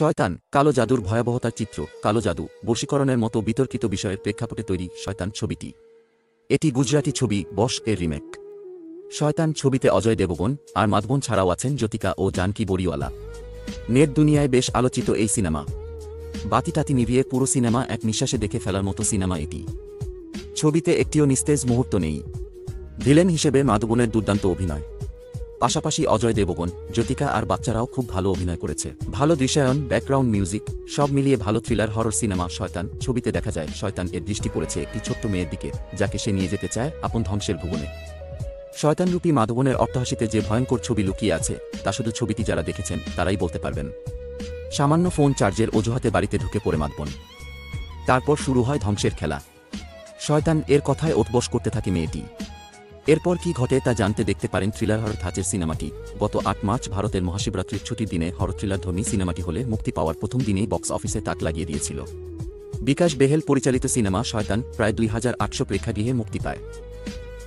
শয়তান, কালো জাদুর ভয়াবহতার চিত্র, কালো জাদু, বশীকরণের মতো বিতর্কিত বিষয়ের প্রেক্ষাপটে তৈরি শয়তান ছবিটি। এটি গুজরাটি ছবি বশ এর রিমেক। শয়তান ছবিতে অজয় দেবগন আর মাধবন ছাড়াও আছেন জ্যোতিকা ও জানকি বড়িওয়ালা। নেট দুনিয়ায় বেশ আলোচিত এই সিনেমা। বাতিটাতি নিভিয়ে পুরো সিনেমা এক নিঃশ্বাসে দেখে ফেলার মতো সিনেমা এটি। ছবিতে একটিও নিস্তেজ মুহূর্ত নেই। ভিলেন হিসেবে মাধবনের দুর্দান্ত অভিনয়। পাশাপাশি অজয় দেবগন, জ্যোতিকা আর বাচ্চারাও খুব ভালো অভিনয় করেছে। ভালো দৃশ্যায়ন ব্যাকগ্রাউন্ড মিউজিক সব মিলিয়ে ভালো থ্রিলার হরর সিনেমা শয়তান, ছবিতে দেখা যায় শয়তান এর দৃষ্টি পড়েছে একটি ছোট্ট মেয়ের দিকে, যাকে সে নিয়ে যেতে চায় আপন ধ্বংসের ভুবনে। শয়তানরূপী মাধবনের অট্টহাসিতে যে ভয়ঙ্কর ছবি লুকিয়ে আছে, তা শুধু ছবিটি যারা দেখেছেন, তারাই বলতে পারবেন। সামান্য ফোন চার্জের অজুহাতে বাড়িতে ঢুকে পড়ে মাধবন। তারপর শুরু হয় ধ্বংসের খেলা। শয়তান এর কথায় ওঠবস করতে থাকে মেয়েটি। এরপর কি ঘটে তা জানতে দেখতে পারেন থ্রিলার হরর ধাঁচের সিনেমাটি। গত আট মার্চ ভারতের মহাশিবরাত্রির ছুটির দিনে হরর থ্রিলার ধর্মী সিনেমাটি হলে মুক্তি পাওয়ার প্রথম দিনেই বক্স অফিসে তাক লাগিয়ে দিয়েছিল। বিকাশ বেহেল পরিচালিত সিনেমা শয়তান প্রায় দুই হাজার আটশো প্রেক্ষাগৃহে মুক্তি পায়।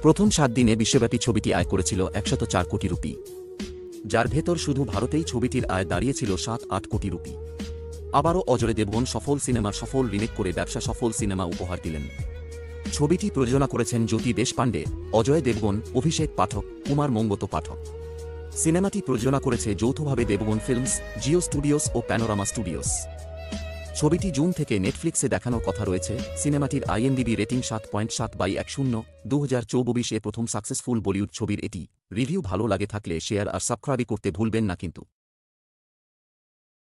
প্রথম সাত দিনে বিশ্বব্যাপী ছবিটি আয় করেছিল একশত চার কোটি রুপি। যার ভেতর শুধু ভারতেই ছবিটির আয় দাঁড়িয়েছিল সাত আট কোটি রুপি। আবারও অজরে দেবগন সফল সিনেমার সফল রিমেক করে ব্যবসা সফল সিনেমা উপহার দিলেন। ছবিটি প্রযোজনা করেছেন জ্যোতি দেশপাণ্ডে, অজয় দেবগন, অভিষেক পাঠক, কুমার মঙ্গত পাঠক। সিনেমাটি প্রযোজনা করেছে যৌথভাবে দেবগন ফিল্মস, জিও স্টুডিওস ও প্যানোরামা স্টুডিওস। ছবিটি জুন থেকে নেটফ্লিক্সে দেখানোর কথা রয়েছে। সিনেমাটির আইএনডিবি রেটিং সাত পয়েন্ট সাত বাই এক শূন্য। দু হাজার চৌবিশে প্রথম সাকসেসফুল বলিউড ছবির এটি। রিভিউ ভালো লাগে থাকলে শেয়ার আর সাবস্ক্রাইব করতে ভুলবেন না কিন্তু।